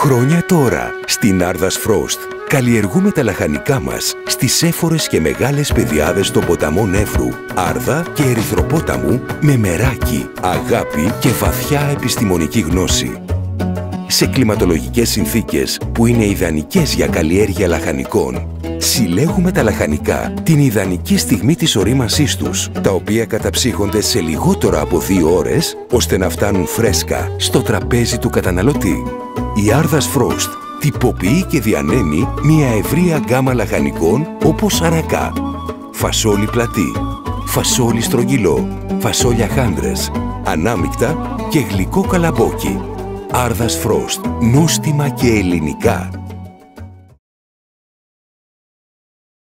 Χρόνια τώρα, στην Άρδας Frost, καλλιεργούμε τα λαχανικά μας στις έφορες και μεγάλες πεδιάδες των ποταμών Εύρου, Άρδα και Ερυθροπόταμου με μεράκι, αγάπη και βαθιά επιστημονική γνώση. Σε κλιματολογικές συνθήκες που είναι ιδανικές για καλλιέργεια λαχανικών, συλλέγουμε τα λαχανικά την ιδανική στιγμή της ορίμασής τους, τα οποία καταψύχονται σε λιγότερο από δύο ώρες, ώστε να φτάνουν φρέσκα στο τραπέζι του καταναλωτή. Η Άρδας Frost τυποποιεί και διανέμει μια ευρεία γκάμα λαχανικών όπως αρακά, φασόλι πλατή, φασόλι στρογγυλό, φασόλια χάντρες, ανάμικτα και γλυκό καλαμπόκι. Άρδας Frost, νόστιμα και ελληνικά